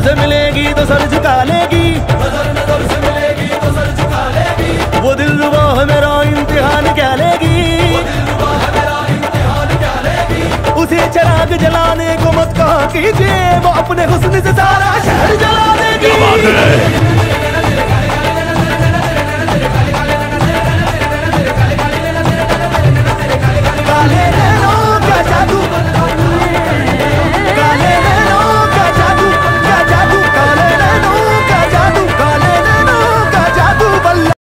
से मिलेगी तो सर झुका लेगी नज़र नज़र से मिलेगी तो सर झुका लेगी। वो दिल रुबा है मेरा इम्तिहान क्या लेगी। उसे चिराग जलाने को मत कहा कीजिए, वो अपने हुस्न से सारा शहर जला देगी।